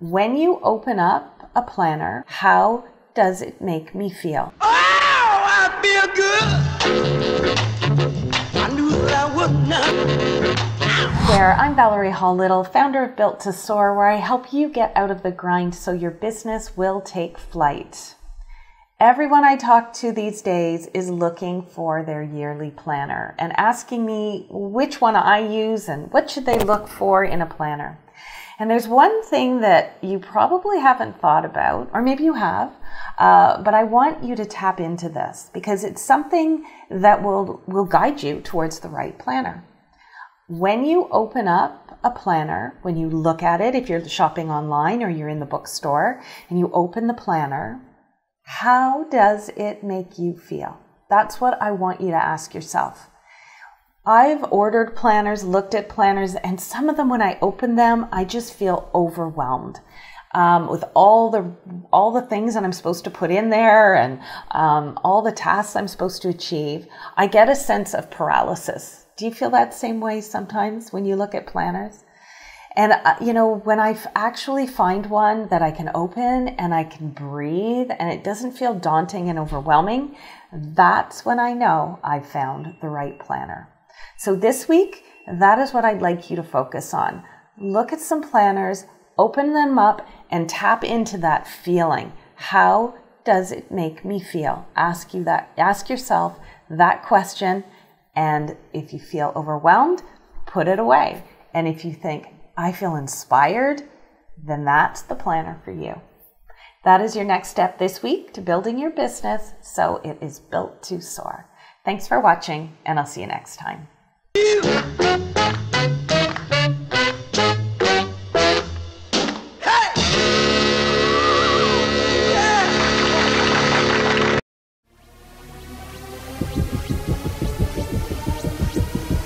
When you open up a planner, how does it make me feel? Oh, I feel good. I knew that I would not. There, I'm Valeri Hall Little, founder of Built to Soar, where I help you get out of the grind so your business will take flight. Everyone I talk to these days is looking for their yearly planner and asking me which one I use and what should they look for in a planner. And there's one thing that you probably haven't thought about, or maybe you have, uh, but I want you to tap into this because it's something that will, will guide you towards the right planner. When you open up a planner, when you look at it, if you're shopping online or you're in the bookstore and you open the planner, how does it make you feel? That's what I want you to ask yourself. I've ordered planners, looked at planners, and some of them, when I open them, I just feel overwhelmed um, with all the all the things that I'm supposed to put in there and um, all the tasks I'm supposed to achieve. I get a sense of paralysis. Do you feel that same way sometimes when you look at planners? And uh, you know, when I actually find one that I can open and I can breathe and it doesn't feel daunting and overwhelming, that's when I know I've found the right planner. So this week, that is what I'd like you to focus on. Look at some planners, open them up, and tap into that feeling. How does it make me feel? Ask you that, ask yourself that question. And if you feel overwhelmed, put it away. And if you think, I feel inspired, then that's the planner for you. That is your next step this week to building your business so it is built to soar. Thanks for watching, and I'll see you next time. Thank you.